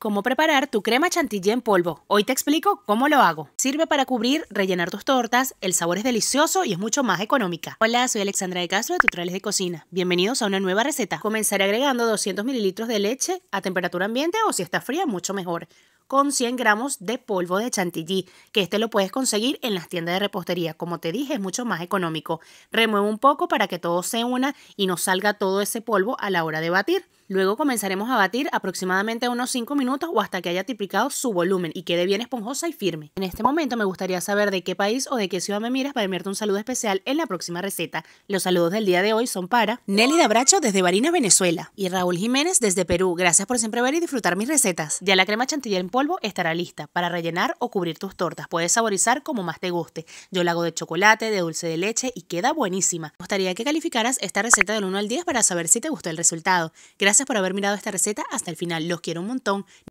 Cómo preparar tu crema chantilly en polvo. Hoy te explico cómo lo hago. Sirve para cubrir, rellenar tus tortas, el sabor es delicioso y es mucho más económica. Hola, soy Alexandra de Castro de Tutoriales de Cocina. Bienvenidos a una nueva receta. Comenzaré agregando 200 mililitros de leche a temperatura ambiente o si está fría, mucho mejor con 100 gramos de polvo de chantilly, que este lo puedes conseguir en las tiendas de repostería. Como te dije, es mucho más económico. Remueve un poco para que todo se una y no salga todo ese polvo a la hora de batir. Luego comenzaremos a batir aproximadamente unos 5 minutos o hasta que haya triplicado su volumen y quede bien esponjosa y firme. En este momento me gustaría saber de qué país o de qué ciudad me miras para enviarte un saludo especial en la próxima receta. Los saludos del día de hoy son para Nelly Dabracho desde Barinas, Venezuela y Raúl Jiménez desde Perú. Gracias por siempre ver y disfrutar mis recetas. Ya la crema chantilly en polvo estará lista para rellenar o cubrir tus tortas. Puedes saborizar como más te guste. Yo la hago de chocolate, de dulce de leche y queda buenísima. Me gustaría que calificaras esta receta del 1 al 10 para saber si te gustó el resultado. Gracias por haber mirado esta receta hasta el final. Los quiero un montón.